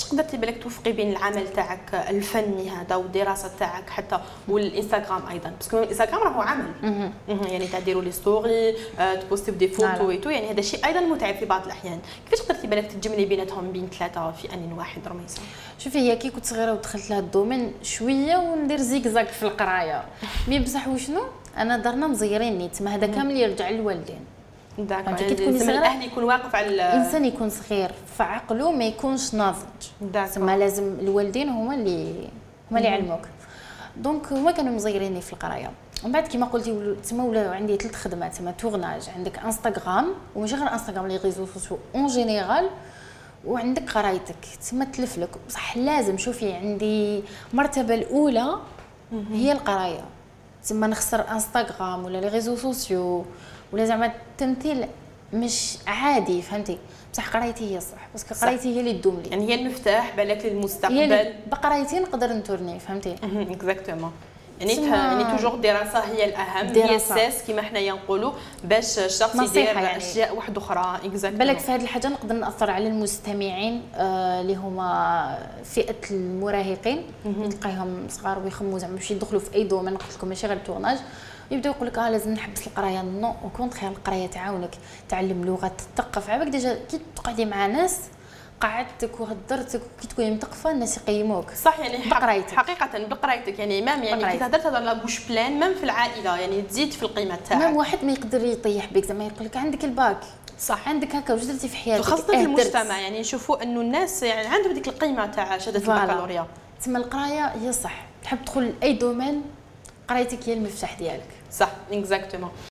كيفاش قدرتي بالك توفقي بين العمل تاعك الفني هذا والدراسة تاعك حتى والإنستغرام أيضا. parce que الإنستغرام راهو عمل. يعني تديروا les stories تبوستيو des photos et tout يعني هذا شيء أيضا متعب في بعض الأحيان. كيفاش قدرتي بالك تجمعي بيناتهم بين ثلاثة في أن واحد رميسه شوفي هي كي كنت صغيرة ودخلت لهذا ال domaine شوية وندير زيكزاك في القراية. mais بصح وشنو؟ أنا دارنا مزيريني تما هذا كامل يرجع للوالدين. d'accord كي تكوني صغيرة الأهل يكون واقف على الانسان يكون صغير في عقله ما يكونش ناضج. تما لازم الوالدين هما اللي هما اللي يعلموك. donc هما كانوا مزيريني في القراية. ومن بعد كما قلتي تما ولا عندي ثلاث خدمات تما tournage عندك انستغرام وماشي غير انستغرام les réseaux sociaux en général وعندك قرايتك. تما تلف لك بصح لازم شوفي عندي المرتبه الأولى هي القراية. تما نخسر انستغرام ولا les réseaux sociaux ولا زعما التمثيل مش عادي فهمتي؟ بصح قرايتي هي صح parce que قرايتي هي اللي تدوم لي. يعني هي المفتاح بالك للمستقبل. هي بقرايتي نقدر نتورني فهمتي؟ exactement يعني يعني toujours الدراسه هي الأهم هي الساس كما حنايا نقولوا باش الشخص يدير يعني. أشياء واحدة أخرى exactement بالك في هذه الحاجة نقدر نأثر على المستمعين آه اللي هما فئة المراهقين تلقاهم صغار ويخموا زعما باش يدخلوا في أي domaine قلت لكم ماشي غير ال tournage. يبدا يقول لك آه لازم نحبس القراية. non au contraire القراية تعاونك تعلم لغة تثقف. عباك déjà كي تقعدي مع ناس قعدتك وهضرتك وكي تكوني مثقفة الناس يقيموك. صح يعني بقرايتك. حقيقة بقرايتك. يعني même يعني كي تهضر تهضر la bouche pleine même في العائلة يعني تزيد في القيمة تاعك. même واحد ما يقدر يطيح بك. زعما يقول لك عندك الباك. صح. عندك هكا واش درتي في حياتك؟ خاصه في المجتمع يعني نشوفوا أنه الناس يعني عندهم ديك القيمة تاع شهادة البكالوريا. تسمى القراية هي صح. تحب تدخل أي domaine قرايتك هي المفتاح ديالك. صح exactement